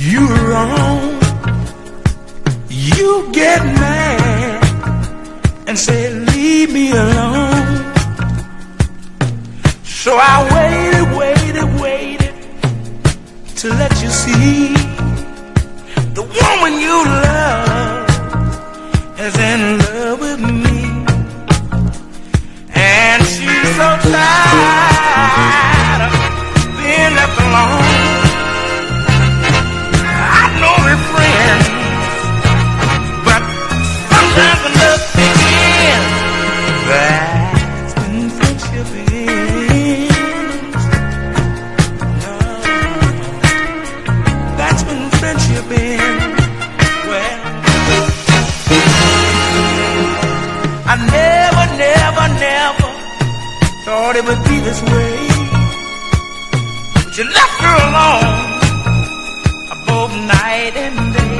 you wrong, you get mad and say, Leave me alone. So I waited, waited, waited to let you see the woman you love is in love with me. And she's so tired I never, never, never thought it would be this way. But you left her alone both night and day.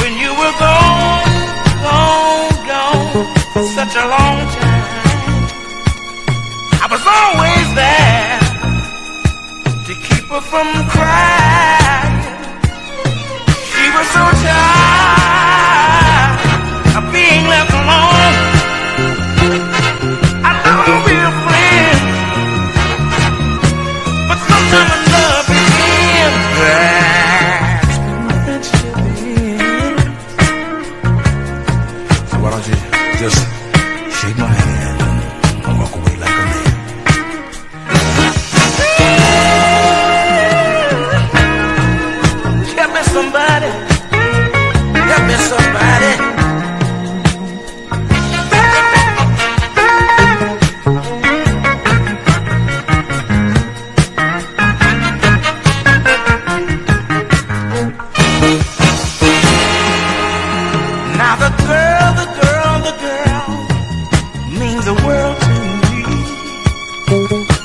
When you were gone, gone, gone such a long time, I was always there to keep her from crying. But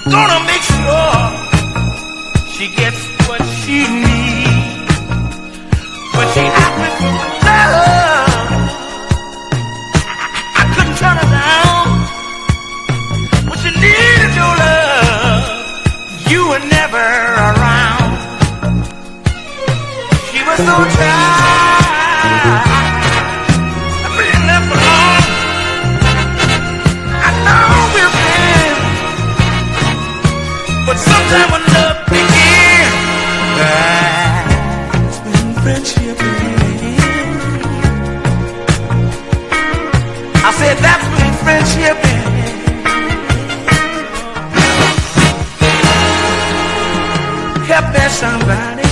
Gonna make sure she gets what she needs. But she asked me for love. I, I couldn't turn her down. When she needed your love, you were never around. She was so tired when love begins, that's when friendship ends. I said that's when friendship ends. Help me somebody, somebody.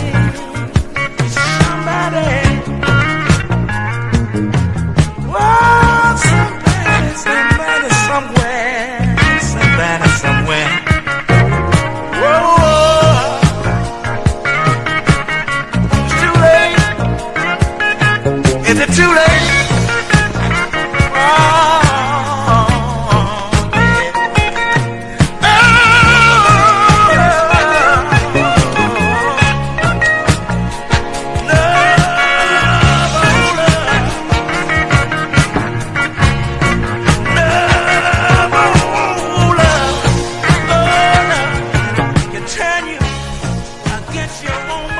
You your own